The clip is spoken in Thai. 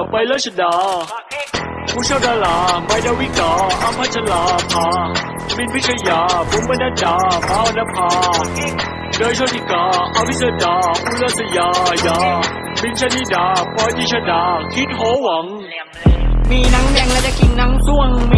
อบไปแล้วชดาผู้ชาดาราไม่ดาวิกาอามัชลาภามินพิชยาบุ้มบรรดาภาวนภาเดยชนิกาอภิสดาอุลสยายามินชนิดาปอยติชดา คิดโหหวัง มีนังแดงและจะกินนังส่วงมี